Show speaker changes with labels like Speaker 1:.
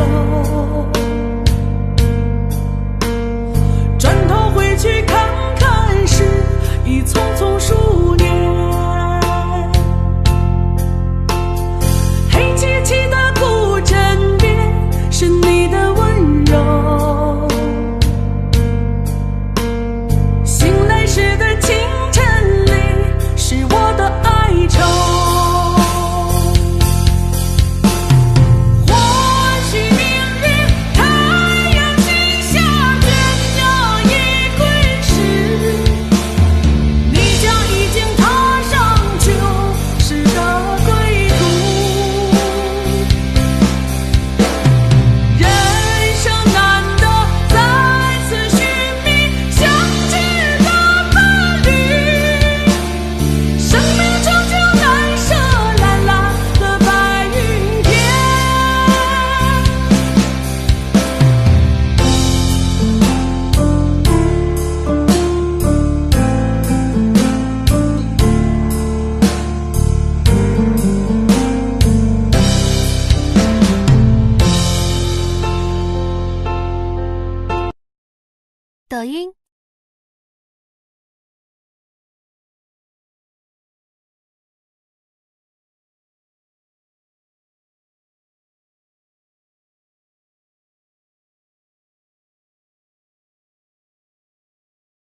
Speaker 1: control.
Speaker 2: 抖音、